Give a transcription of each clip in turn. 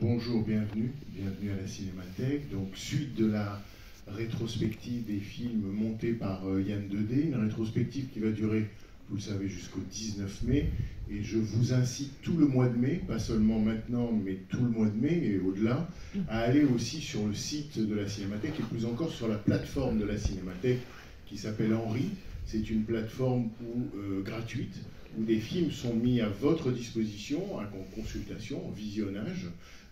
bonjour, bienvenue, bienvenue à la Cinémathèque. Donc suite de la rétrospective des films montés par euh, Yann Dedé, une rétrospective qui va durer, vous le savez, jusqu'au 19 mai. Et je vous incite tout le mois de mai, pas seulement maintenant, mais tout le mois de mai et au-delà, à aller aussi sur le site de la Cinémathèque et plus encore sur la plateforme de la Cinémathèque qui s'appelle Henri. C'est une plateforme euh, gratuite où des films sont mis à votre disposition, en consultation, en visionnage.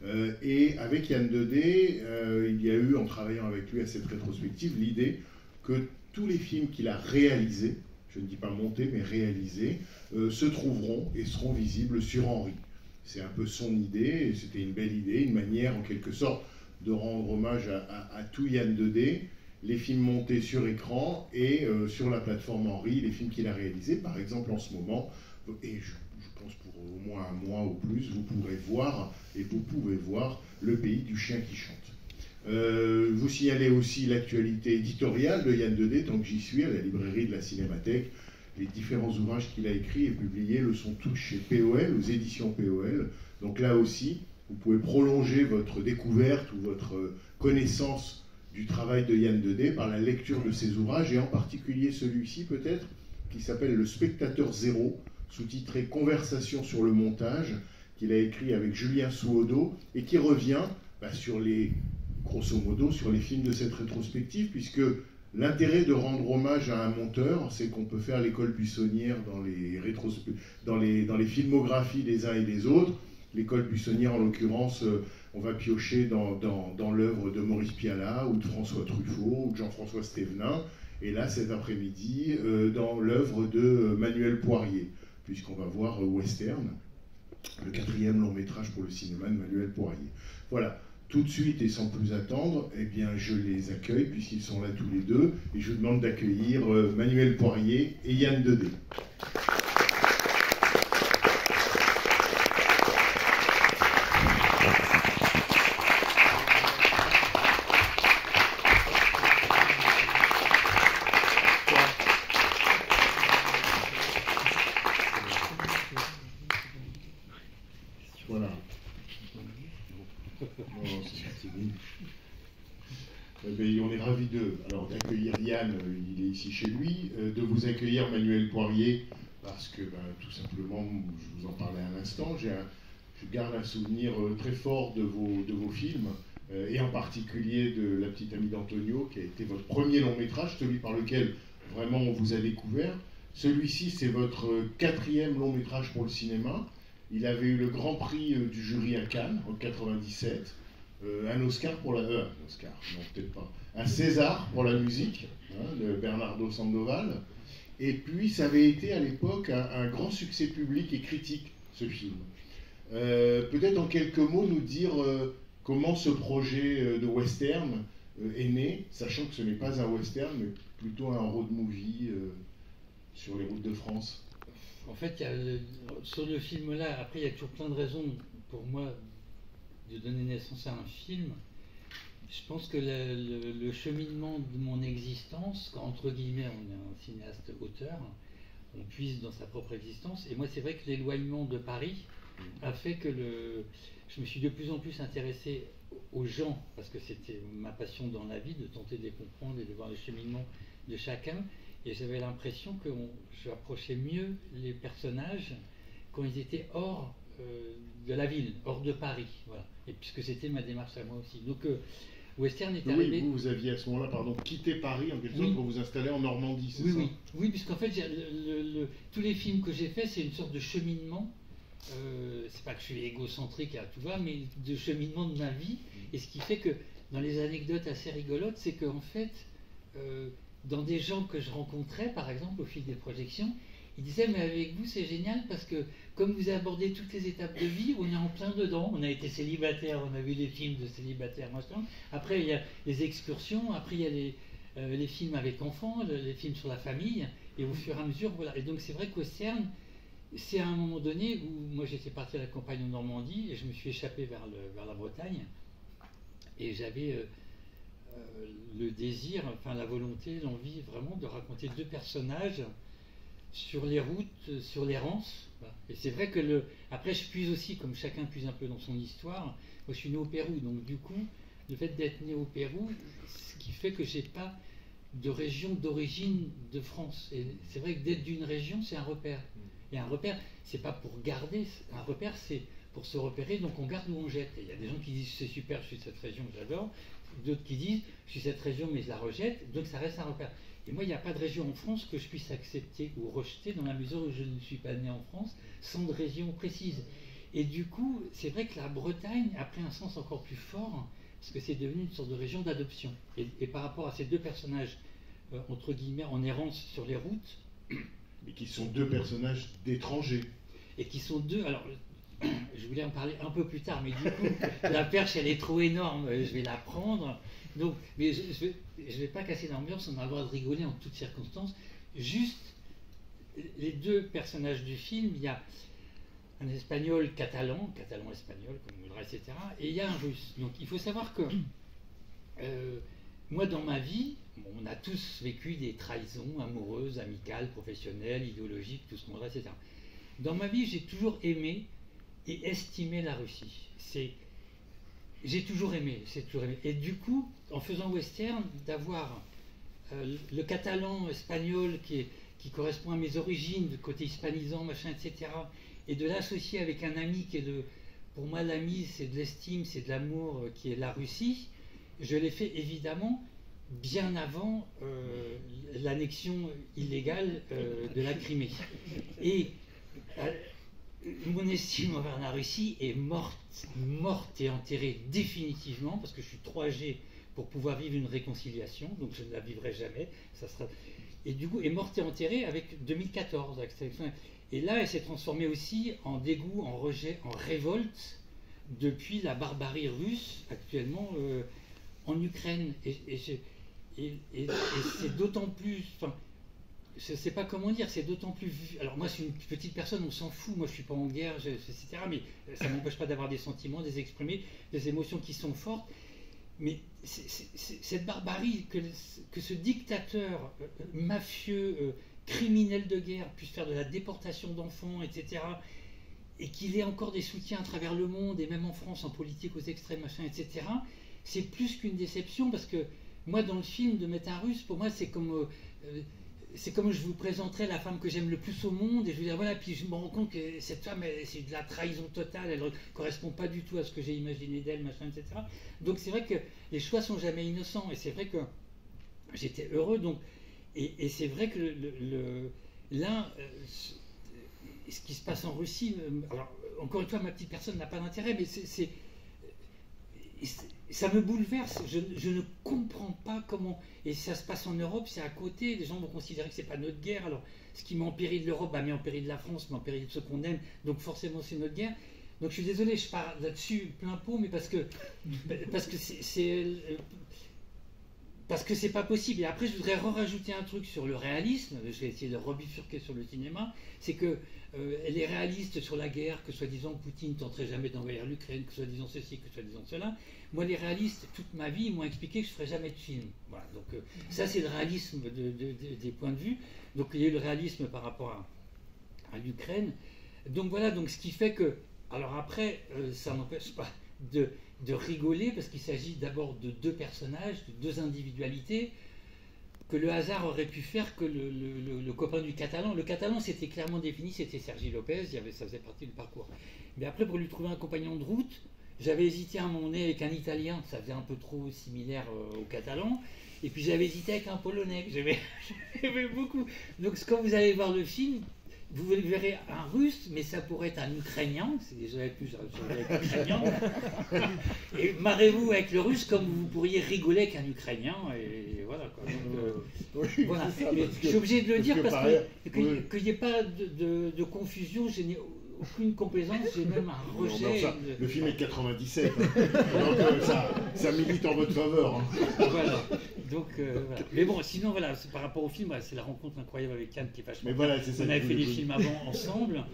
Euh, et avec Yann Dedé, euh, il y a eu, en travaillant avec lui à cette rétrospective, l'idée que tous les films qu'il a réalisés, je ne dis pas montés, mais réalisés, euh, se trouveront et seront visibles sur Henri. C'est un peu son idée, et c'était une belle idée, une manière en quelque sorte de rendre hommage à, tout Yann Dedé, les films montés sur écran et sur la plateforme Henri, les films qu'il a réalisés, par exemple en ce moment, et je, pense pour au moins un mois ou plus, vous pourrez voir, et vous pouvez voir, Le pays du chien qui chante. Euh, vous signalez aussi l'actualité éditoriale de Yann Dedé, tant que j'y suis, à la librairie de la Cinémathèque. Les différents ouvrages qu'il a écrits et publiés le sont tous chez POL, aux éditions POL. Donc là aussi, vous pouvez prolonger votre découverte ou votre connaissance du travail de Yann Dedé par la lecture de ses ouvrages, et en particulier celui-ci peut-être, qui s'appelle Le spectateur zéro, sous-titré Conversation sur le montage, qu'il a écrit avec Julien Souodo, et qui revient bah, sur les, grosso modo, sur les films de cette rétrospective, puisque l'intérêt de rendre hommage à un monteur, c'est qu'on peut faire l'école buissonnière dans les, dans, les, dans les filmographies des uns et des autres. L'école buissonnière, en l'occurrence, euh, on va piocher dans, l'œuvre de Maurice Pialat, ou de François Truffaut, ou de Jean-François Stévenin, et là, cet après-midi, euh, dans l'œuvre de Manuel Poirier puisqu'on va voir Western, le quatrième long métrage pour le cinéma de Manuel Poirier. Voilà, tout de suite et sans plus attendre, eh bien, je les accueille puisqu'ils sont là tous les deux, et je vous demande d'accueillir euh, Manuel Poirier et Yann Dedé. Chez lui, euh, de vous accueillir Manuel Poirier, parce que ben, tout simplement, je vous en parlais à l'instant, je garde un souvenir euh, très fort de vos, de vos films, euh, et en particulier de La petite amie d'Antonio, qui a été votre premier long métrage, celui par lequel vraiment on vous a découvert. Celui-ci, c'est votre quatrième long métrage pour le cinéma. Il avait eu le grand prix du jury à Cannes en 97. un Oscar pour la. Euh, Oscar, non, peut-être pas un César pour la musique hein, de Bernardo Sandoval. Et puis, ça avait été à l'époque un, grand succès public et critique, ce film. Euh, peut-être en quelques mots nous dire euh, comment ce projet euh, de western est né, sachant que ce n'est pas un western, mais plutôt un road movie sur les routes de France. En fait, sur le film-là, après, il y a toujours plein de raisons pour moi de donner naissance à un film je pense que le, cheminement de mon existence, entre guillemets, on est un cinéaste auteur, on puise dans sa propre existence. Et moi, c'est vrai que l'éloignement de Paris a fait que le, je me suis de plus en plus intéressé aux gens, parce que c'était ma passion dans la vie, de tenter de les comprendre et de voir le cheminement de chacun. Et j'avais l'impression que je approchais mieux les personnages quand ils étaient hors de la ville, hors de Paris. Voilà. Et puisque c'était ma démarche à moi aussi. Donc, euh, Western est arrivé. Oui, vous, aviez à ce moment-là, pardon, quitté Paris en quelque sorte pour vous installer en Normandie, c'est oui, ça Oui, oui, puisqu'en fait, tous les films que j'ai faits, c'est une sorte de cheminement. Euh, c'est pas que je suis égocentrique à tout va, mais de cheminement de ma vie. Et ce qui fait que, dans les anecdotes assez rigolotes, c'est qu'en fait, euh, dans des gens que je rencontrais, par exemple, au fil des projections, ils disaient, mais avec vous, c'est génial parce que comme vous abordez toutes les étapes de vie, on est en plein dedans. On a été célibataire, on a vu des films de célibataires, machin. Après, il y a les excursions, après, il y a les, euh, films avec enfants, les films sur la famille, et au fur et à mesure, voilà. Et donc, c'est vrai qu'au CERN, c'est à un moment donné où moi j'étais parti à la campagne en Normandie et je me suis échappé vers la Bretagne et j'avais euh, euh, le désir, enfin la volonté, l'envie vraiment de raconter deux personnages sur les routes, sur l'errance. Et c'est vrai que le. Après, je puise aussi, comme chacun puise un peu dans son histoire. Moi, je suis né au Pérou, donc du coup, le fait d'être né au Pérou, ce qui fait que j'ai pas de région d'origine de France. Et c'est vrai que d'être d'une région, c'est un repère. Et un repère, c'est pas pour garder, un repère, c'est pour se repérer, donc on garde ou on jette. Et il y a des gens qui disent c'est super, je suis de cette région, j'adore. D'autres qui disent je suis de cette région, mais je la rejette, donc ça reste un repère. Et moi, il n'y a pas de région en France que je puisse accepter ou rejeter dans la mesure où je ne suis pas né en France, sans de région précise. Et du coup, c'est vrai que la Bretagne a pris un sens encore plus fort, parce que c'est devenu une sorte de région d'adoption. Et, par rapport à ces deux personnages, euh, entre guillemets, en errance sur les routes. Mais qui sont deux personnages d'étrangers. Et qui sont deux. Alors, je voulais en parler un peu plus tard, mais du coup, la perche, elle est trop énorme, je vais la prendre. Donc, mais je ne vais, pas casser l'ambiance, on a le droit de rigoler en toutes circonstances. Juste, les deux personnages du film, il y a un espagnol catalan, catalan-espagnol, comme on voudra, etc. Et il y a un russe. Donc il faut savoir que euh, moi, dans ma vie, on a tous vécu des trahisons amoureuses, amicales, professionnelles, idéologiques, tout ce qu'on voudra, etc. Dans ma vie, j'ai toujours aimé et estimé la Russie. C'est j'ai toujours aimé, c'est toujours aimé. Et du coup, en faisant western, d'avoir euh, le catalan espagnol qui, correspond à mes origines, côté hispanisant, machin, etc., et de l'associer avec un ami qui est de, pour moi, l'ami, c'est de l'estime, c'est de l'amour, euh, qui est la Russie, je l'ai fait évidemment bien avant euh, l'annexion illégale de la Crimée. Et mon estime envers la Russie est morte, morte et enterrée définitivement, parce que je suis trop âgé pour pouvoir vivre une réconciliation, donc je ne la vivrai jamais. Ça sera... Et du coup, est morte et enterrée avec 2014. Et là, elle s'est transformée aussi en dégoût, en rejet, en révolte depuis la barbarie russe actuellement euh, en Ukraine. Et c'est d'autant plus je ne sais pas comment dire, c'est d'autant plus. Alors, moi, je suis une petite personne, on s'en fout, moi, je ne suis pas en guerre, etc. Mais ça ne m'empêche pas d'avoir des sentiments, des exprimer, des émotions qui sont fortes. Mais cette barbarie, que, que, ce dictateur euh, mafieux, euh, criminel de guerre, puisse faire de la déportation d'enfants, etc., et qu'il ait encore des soutiens à travers le monde, et même en France, en politique aux extrêmes, etc., c'est plus qu'une déception, parce que moi, dans le film de mettre un russe, pour moi, c'est comme. Euh, c'est comme je vous présenterais la femme que j'aime le plus au monde, et je vous dis, voilà, puis je me rends compte que cette femme, c'est de la trahison totale, elle ne correspond pas du tout à ce que j'ai imaginé d'elle, machin, etc. Donc c'est vrai que les choix sont jamais innocents, et c'est vrai que j'étais heureux, donc, et, c'est vrai que le, là, euh, ce qui se passe en Russie, euh, encore une fois, ma petite personne n'a pas d'intérêt, mais c'est ça me bouleverse. Je, ne comprends pas comment. Et ça se passe en Europe, c'est à côté. Les gens vont considérer que c'est pas notre guerre. Alors, ce qui met en péril l'Europe, bah, met en péril la France, met en péril ceux qu'on aime. Donc, forcément, c'est notre guerre. Donc, je suis désolé, je parle là-dessus plein pot, mais parce que parce que c'est parce que c'est pas possible. Et après, je voudrais rajouter un truc sur le réalisme. Je vais essayer de rebifurquer sur le cinéma. C'est que euh, elle est réaliste sur la guerre, que soi-disant Poutine tenterait jamais d'envahir l'Ukraine, que soi-disant ceci, que soi-disant cela. Moi, les réalistes, toute ma vie, m'ont expliqué que je ferais jamais de film. Voilà, donc euh, ça, c'est le réalisme des points de vue. Donc il y a eu le réalisme par rapport à, l'Ukraine. Donc voilà, donc ce qui fait que, alors après, euh, ça n'empêche pas de, rigoler, parce qu'il s'agit d'abord de deux personnages, de deux individualités que le hasard aurait pu faire que le, copain du catalan. Le catalan, c'était clairement défini, c'était Sergi Lopez, avait, ça faisait partie du parcours. Mais après, pour lui trouver un compagnon de route, j'avais hésité à un moment avec un italien, ça faisait un peu trop similaire euh, au catalan. Et puis j'avais hésité avec un polonais, j'aimais beaucoup. Donc quand vous allez voir le film, vous verrez un russe, mais ça pourrait être un ukrainien, c'est déjà plus un ukrainien. et marrez-vous avec le russe comme vous pourriez rigoler avec un ukrainien, et voilà quoi. Euh, voilà. Je suis obligé de le dire parce qu'il n'y ait pas de, de confusion. N'ai aucune complaisance, j'ai même un rejet. Le film est de 97, hein. donc euh, ça, ça, milite en votre faveur. Hein. Voilà. Donc, euh, Mais bon, sinon, voilà, par rapport au film, c'est la rencontre incroyable avec Cannes qui est vachement. Mais voilà, c'est ça. On avait fait des films avant ensemble,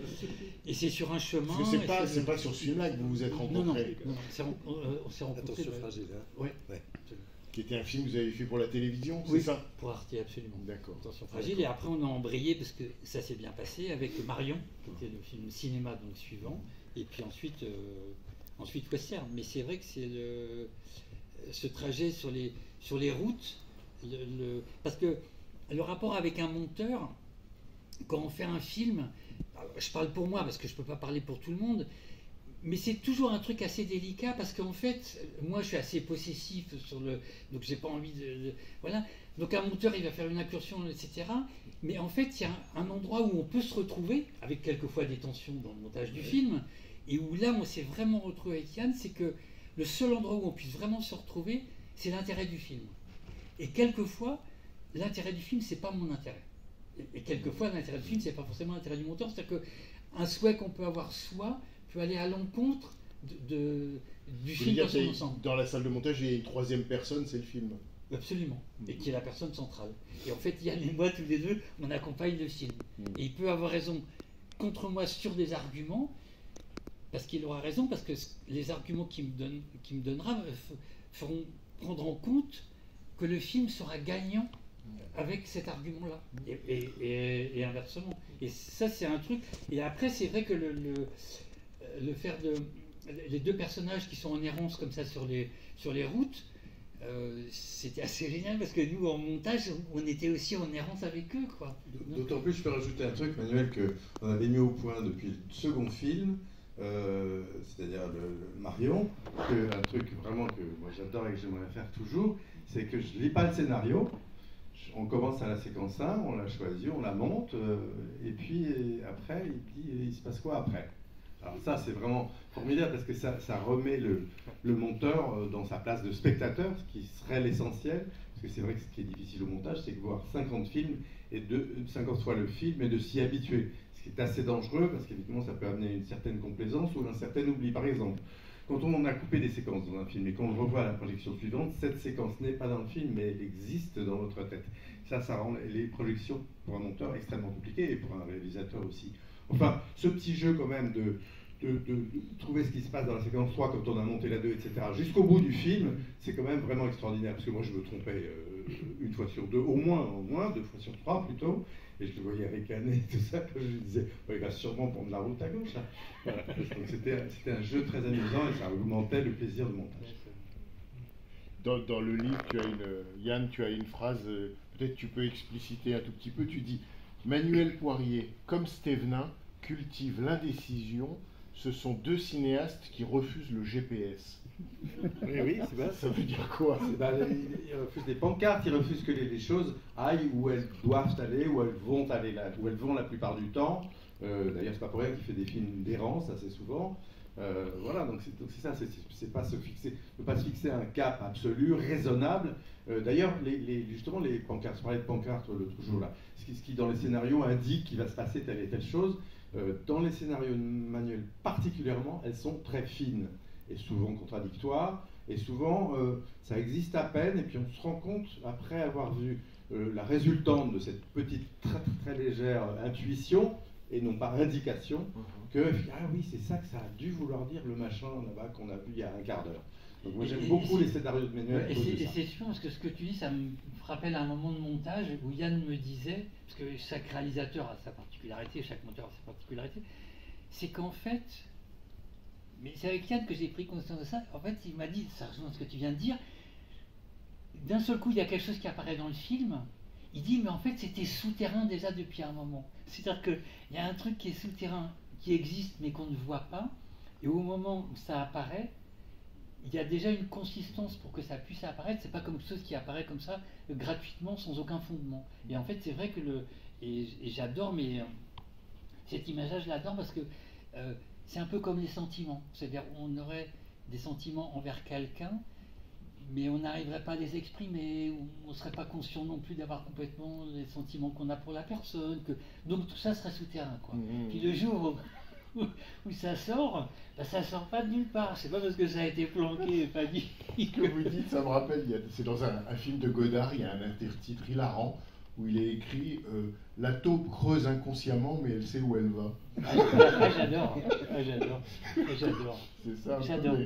et c'est sur un chemin. Parce que c'est pas, c'est pas sur ce film-là que vous vous êtes rencontrés. Non, non, non, on s'est rencontrés. Attention, fragile. Hein. Ouais. ouais. Qui était un film que vous avez fait pour la télévision, oui, c'est ça? Pour Arte, absolument. D'accord. Attention fragile. Et après, on a embrayé parce que ça s'est bien passé avec Marion, qui était le film cinéma donc suivant, et puis ensuite, euh, ensuite Western. Mais c'est vrai que c'est le, ce trajet sur les, sur les routes, le, parce que le rapport avec un monteur, quand on fait un film, je parle pour moi parce que je ne peux pas parler pour tout le monde, mais c'est toujours un truc assez délicat parce qu'en fait, moi je suis assez possessif sur le. Donc j'ai pas envie de, Voilà. Donc un monteur il va faire une incursion, etc. Mais en fait, il y a un, endroit où on peut se retrouver, avec quelquefois des tensions dans le montage du film, et où là on s'est vraiment retrouvé avec Yann, c'est que le seul endroit où on puisse vraiment se retrouver, c'est l'intérêt du film. Et quelquefois, l'intérêt du film, c'est pas mon intérêt. Et, quelquefois, l'intérêt du film, c'est pas forcément l'intérêt du monteur. C'est-à-dire qu'un souhait qu'on peut avoir soi peut aller à l'encontre de, du film dans son ensemble. Dans la salle de montage, il y a une troisième personne, c'est le film. Absolument, mm. et qui est la personne centrale. Et en fait, Yann et moi, tous les deux, on accompagne le film. Mm. Et il peut avoir raison contre moi sur des arguments, parce qu'il aura raison, parce que les arguments qu'il me, donne, me donnera feront prendre en compte que le film sera gagnant avec cet argument-là, et, inversement. Et ça, c'est un truc. Et après, c'est vrai que le, le, faire de. Les deux personnages qui sont en errance comme ça sur les, sur les routes, euh, c'était assez génial parce que nous, en montage, on était aussi en errance avec eux. quoi. D'autant plus, je peux rajouter un truc, Manuel, qu'on avait mis au point depuis le second film, euh, c'est-à-dire le, Marion, que, un truc vraiment que moi j'adore et que j'aimerais faire toujours, c'est que je lis pas le scénario, on commence à la séquence 1, on l'a choisi, on la monte, euh, et puis après, il dit, il se passe quoi après? Alors ça, c'est vraiment formidable parce que ça, remet le, monteur euh, dans sa place de spectateur, ce qui serait l'essentiel, parce que c'est vrai que ce qui est difficile au montage, c'est de voir 50 films, et de, 50 fois le film, et de s'y habituer. Ce qui est assez dangereux, parce qu'évidemment, ça peut amener une certaine complaisance ou un certain oubli. Par exemple, quand on a coupé des séquences dans un film et qu'on revoit la projection suivante, cette séquence n'est pas dans le film, mais elle existe dans notre tête. Ça, ça rend les projections pour un monteur extrêmement compliquées et pour un réalisateur aussi. Enfin, ce petit jeu quand même de, trouver ce qui se passe dans la séquence 3 quand on a monté la 2, etc., jusqu'au bout du film, c'est quand même vraiment extraordinaire. Parce que moi, je me trompais euh, une fois sur deux, au moins, au moins, deux fois sur trois plutôt. Et je le voyais ricaner et tout ça, que je disais, il va sûrement prendre la route à gauche. Donc c'était un jeu très amusant et ça augmentait le plaisir de montage. Dans, le livre, Yann, tu as une phrase, euh, peut-être tu peux expliciter un tout petit peu, tu dis Manuel Poirier, comme Stévenin, cultive l'indécision, ce sont deux cinéastes qui refusent le GPS. Oui, oui, c'est ça. Ça veut dire quoi? Ils refusent des pancartes, ils refusent que les, choses aillent où elles doivent aller, où elles vont aller, là, où elles vont la plupart du temps. Euh, D'ailleurs, c'est pas pour rien qu'il fait des films d'errance assez souvent. Euh, voilà, donc c'est ça, c'est pas se fixer, ne pas se fixer un cap absolu, raisonnable. Euh, d'ailleurs, les, justement, les pancartes, je parlais de pancartes l'autre jour là, ce qui, dans les scénarios indique qu'il va se passer telle et telle chose, euh, dans les scénarios manuels particulièrement, elles sont très fines et souvent contradictoires. Et souvent, ça existe à peine, et puis on se rend compte, après avoir vu la résultante de cette petite, très, très légère intuition, et non pas indication, mhm. que ah oui, c'est ça que ça a dû vouloir dire le machin là-bas qu'on a vu il y a un quart d'heure. Donc moi j'aime beaucoup les scénarios de Manuel. et c'est sûr, parce que ce que tu dis, ça me rappelle un moment de montage où Yann me disait, parce que chaque réalisateur a sa particularité, chaque monteur a sa particularité, c'est qu'en fait, mais c'est avec Yann que j'ai pris conscience de ça, en fait il m'a dit, ça rejoint ce que tu viens de dire, d'un seul coup il y a quelque chose qui apparaît dans le film, il dit mais en fait c'était souterrain déjà depuis un moment. C'est-à-dire qu'il y a un truc qui est souterrain, qui existe mais qu'on ne voit pas, et au moment où ça apparaît, il y a déjà une consistance pour que ça puisse apparaître. C'est pas comme chose qui apparaît comme ça gratuitement sans aucun fondement. Et en fait, c'est vrai que le et, j'adore, mais euh, cette image-là, je l'adore parce que euh, c'est un peu comme les sentiments. C'est-à-dire, on aurait des sentiments envers quelqu'un, mais on n'arriverait pas à les exprimer, on ne serait pas conscient non plus d'avoir complètement les sentiments qu'on a pour la personne. Que... Donc tout ça serait souterrain. Quoi. Mmh. Puis le jour où, ça sort, bah, ça sort pas de nulle part. C'est pas parce que ça a été planqué et pas dit. Que vous dites, ça me rappelle, c'est dans un, film de Godard, il y a un intertitre hilarant où il est écrit euh, La taupe creuse inconsciemment, mais elle sait où elle va. Ah, j'adore, ah, j'adore, j'adore. C'est ça. J'adore.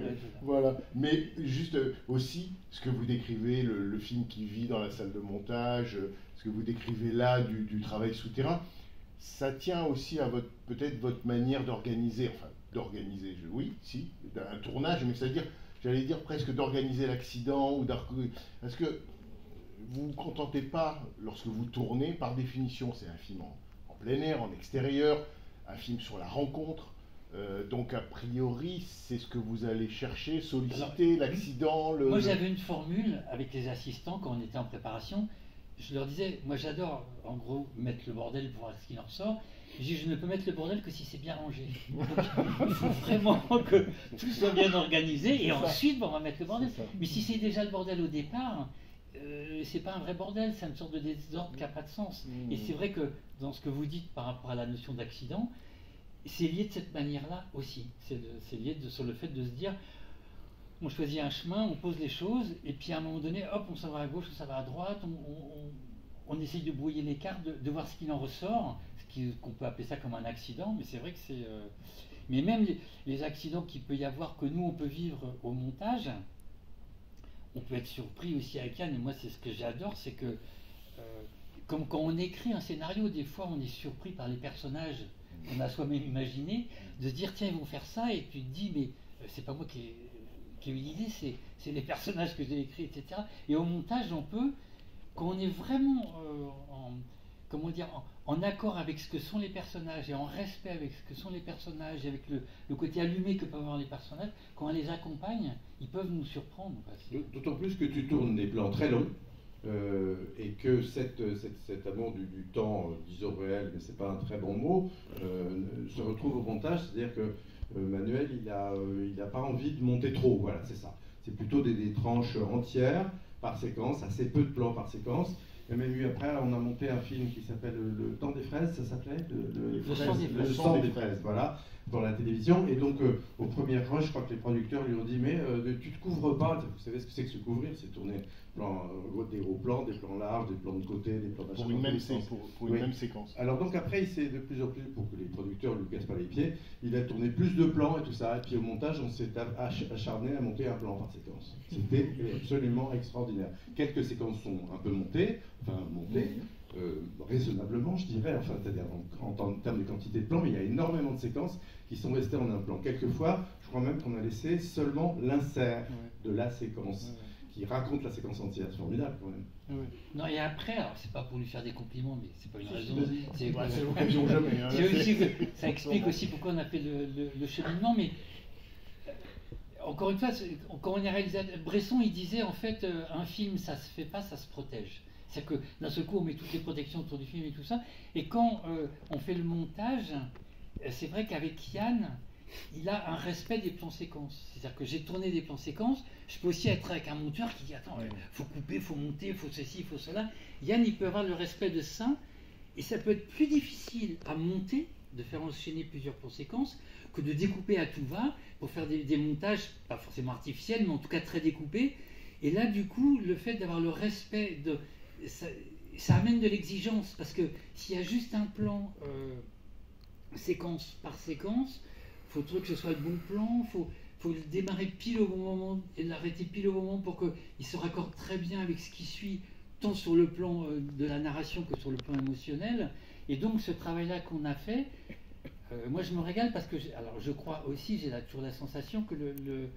Voilà. Mais juste euh, aussi, ce que vous décrivez, le, film qui vit dans la salle de montage, euh, ce que vous décrivez là du, du travail souterrain, ça tient aussi à votre peut-être votre manière d'organiser, enfin d'organiser, oui, si, un tournage, mais c'est-à-dire, j'allais dire presque d'organiser l'accident ou parce que vous vous contentez pas, lorsque vous tournez, par définition, c'est un film en, plein air, en extérieur, un film sur la rencontre. Euh, donc a priori, c'est ce que vous allez chercher, solliciter l'accident. Le... Moi j'avais une formule avec les assistants quand on était en préparation. Je leur disais, moi j'adore en gros mettre le bordel pour voir ce qui en ressort. Je dis, je ne peux mettre le bordel que si c'est bien rangé. il faut vraiment que tout soit bien organisé et ensuite on va mettre le bordel. Mais si c'est déjà le bordel au départ, euh, c'est pas un vrai bordel, c'est une sorte de désordre qui n'a pas de sens. Mmh. Et c'est vrai que dans ce que vous dites par rapport à la notion d'accident, c'est lié de cette manière-là aussi. C'est lié sur le fait de se dire, on choisit un chemin, on pose les choses, et puis à un moment donné, hop, on s'en va à gauche, on s'en va à droite, on, essaye de brouiller les cartes, de, voir ce qu'il en ressort, qu'on peut appeler ça comme un accident, mais c'est vrai que c'est... Euh, mais même les, les accidents qu'il peut y avoir, que nous, on peut vivre au montage, on peut être surpris aussi avec Yann, et moi c'est ce que j'adore, c'est que euh, comme quand on écrit un scénario, des fois on est surpris par les personnages qu'on a soi-même imaginés, de dire tiens ils vont faire ça, et tu te dis mais euh, c'est pas moi qui ai, eu l'idée, c'est les personnages que j'ai écrits, etc. Et au montage on peut, quand on est vraiment euh, en, comment dire, en, accord avec ce que sont les personnages et en respect avec ce que sont les personnages et avec le, côté allumé que peuvent avoir les personnages, quand on les accompagne, ils peuvent nous surprendre. D'autant plus que tu tournes des plans très longs. Euh, et que cet amour du, temps, euh, disons réel, mais c'est pas un très bon mot, euh, se retrouve au montage, c'est-à-dire que Manuel, il n'a a pas envie de monter trop, voilà, c'est ça. C'est plutôt des, des, tranches entières par séquence, assez peu de plans par séquence, il y a même eu après, on a monté un film qui s'appelle Le, Temps des fraises, ça s'appelait? Le, le, sang des fraises, voilà, pour la télévision. Et donc, euh, au premier rush, je crois que les producteurs lui ont dit Mais euh, tu te couvres pas, vous savez ce que c'est que se couvrir? C'est tourner plan, euh, des gros plans, des plans larges, des plans de côté, des plans Pour une, même, pour, une même séquence. Alors, donc après, il s'est de plus en plus, pour que les producteurs ne lui cassent pas les pieds, il a tourné plus de plans et tout ça. Et puis au montage, on s'est acharné à monter un plan par séquence. C'était absolument extraordinaire. Quelques séquences sont un peu montées enfin monter euh, raisonnablement, je dirais, enfin, c'est-à-dire en, termes de quantité de plans, mais il y a énormément de séquences qui sont restées en un plan. Quelquefois, je crois même qu'on a laissé seulement l'insert de la séquence. qui raconte la séquence entière. C'est formidable quand même. Non, et après, alors c'est pas pour lui faire des compliments, mais c'est pas une raison. C'est l'occasion jamais. Hein. ça explique aussi pourquoi on a fait le, cheminement, mais euh, encore une fois, quand on est réalisateur, Bresson il disait en fait, euh, un film ça se fait pas, ça se protège. C'est-à-dire que d'un seul coup, on met toutes les protections autour du film et tout ça. Et quand euh, on fait le montage, euh, c'est vrai qu'avec Yann, il a un respect des plans séquences. C'est-à-dire que j'ai tourné des plans séquences. Je peux aussi être avec un monteur qui dit Attends, il faut couper, il faut monter, il faut ceci, il faut cela. Yann, il peut avoir le respect de ça. Et ça peut être plus difficile à monter, de faire enchaîner plusieurs plans séquences, que de découper à tout va pour faire des, des montages, pas forcément artificiels, mais en tout cas très découpés. Et là, du coup, le fait d'avoir le respect de, ça, amène de l'exigence, parce que s'il y a juste un plan euh, séquence par séquence, faut trouver que ce soit le bon plan, faut, faut le démarrer pile au bon moment et l'arrêter pile au bon moment pour qu'il se raccorde très bien avec ce qui suit, tant sur le plan euh, de la narration que sur le plan émotionnel. Et donc ce travail-là qu'on a fait, euh, moi je me régale parce que, alors je crois aussi, j'ai toujours la sensation que le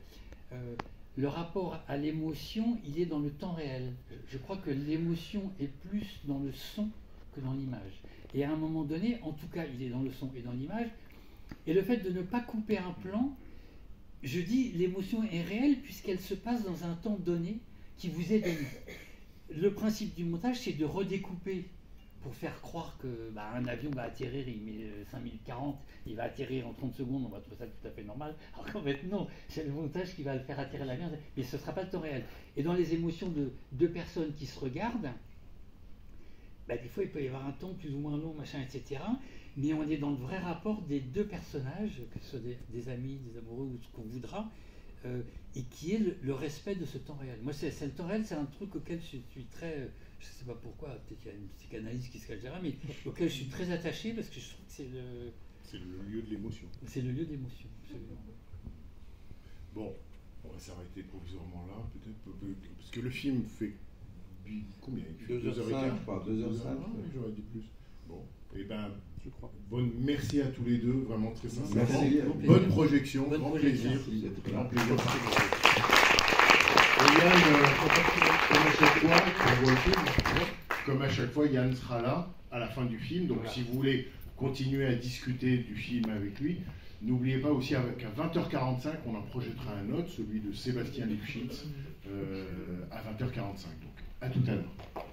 rapport à l'émotion, il est dans le temps réel. Je crois que l'émotion est plus dans le son que dans l'image. Et à un moment donné, en tout cas, il est dans le son et dans l'image. Et le fait de ne pas couper un plan, je dis l'émotion est réelle puisqu'elle se passe dans un temps donné qui vous est donné. Le principe du montage, c'est de redécouper pour faire croire que bah, un avion va atterrir, il met 5040, euh, il va atterrir en 30 secondes, on va trouver ça tout à fait normal. Alors qu'en fait, non, c'est le montage qui va le faire atterrir l'avion, mais ce ne sera pas le temps réel. Et dans les émotions de deux personnes qui se regardent, bah, des fois il peut y avoir un temps plus ou moins long, machin, etc. Mais on est dans le vrai rapport des deux personnages, que ce soit des, amis, des amoureux ou ce qu'on voudra, euh, et qui est le, respect de ce temps réel. Moi, c'est le temps réel, c'est un truc auquel je suis très je ne sais pas pourquoi, peut-être qu'il y a une psychanalyse qui se cache derrière, mais auquel je suis très attaché parce que je trouve que c'est le, C'est le lieu de l'émotion. c'est le lieu d'émotion. absolument. Bon, on va s'arrêter provisoirement là, peut-être, peu- peu- parce que le film fait bi- combien il fait Deux heures Deux heures et cinq, quart je crois, deux heures Deux cinq, ah, ouais. oui, J'aurais dit plus. Bon, et ben, Je crois. bonne, merci à tous les deux, vraiment très sincèrement. Merci. Bon. Bonne projection, Bonne grand projection. plaisir. Grand plaisir. Et Yann, euh, on comme à chaque fois, Yann sera là à la fin du film. Donc Voilà. si vous voulez continuer à discuter du film avec lui, n'oubliez pas aussi qu'à 20h45, on en projettera un autre, celui de Sébastien Lifshitz, euh, à 20h45. Donc à tout à l'heure.